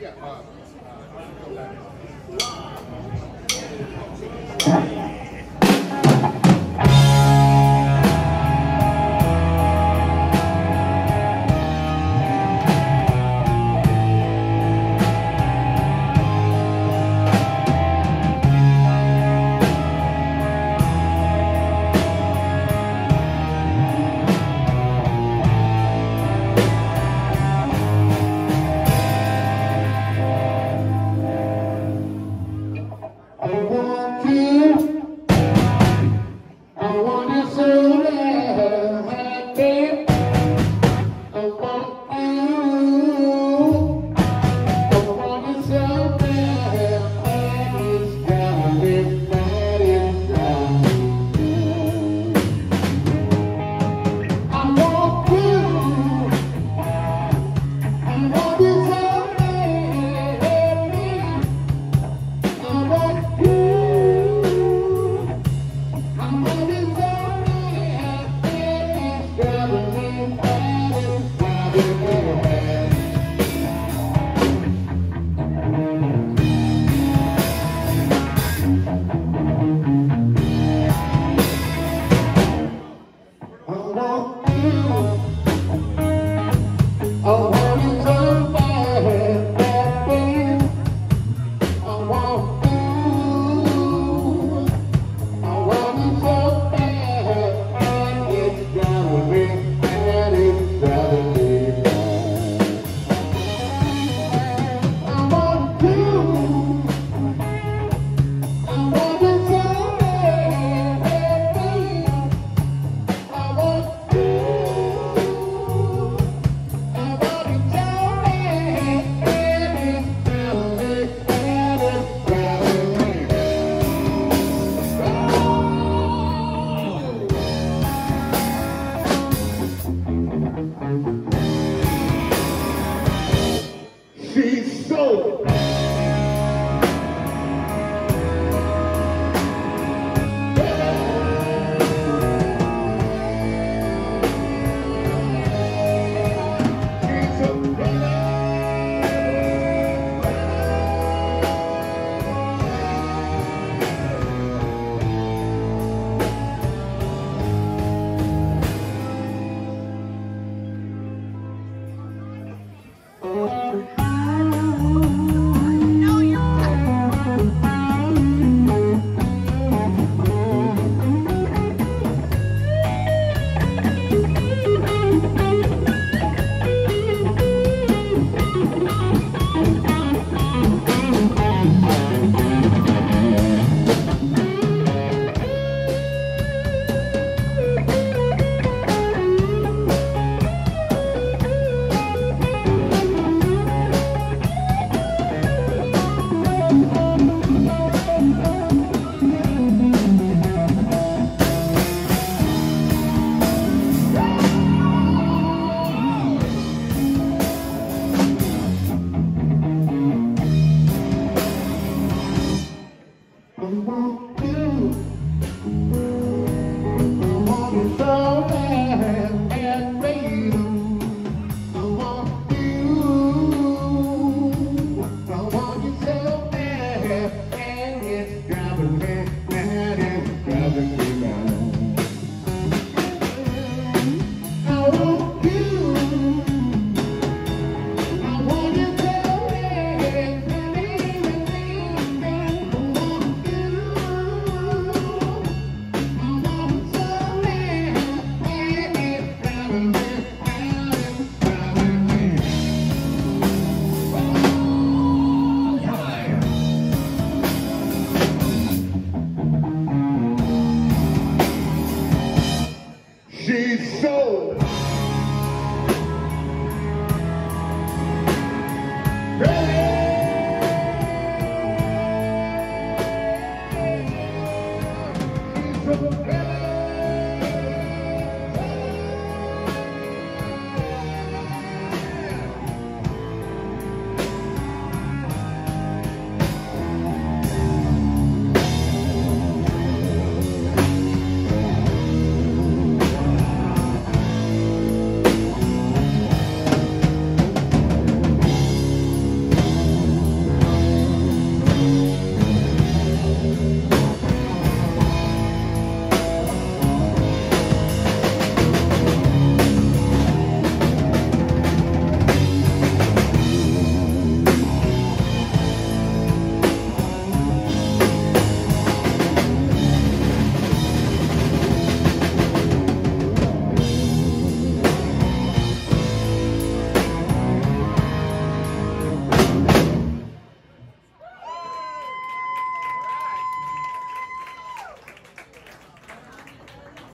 Yeah, um, uh, go back. Oh. She's so She's so. Hey! She's so.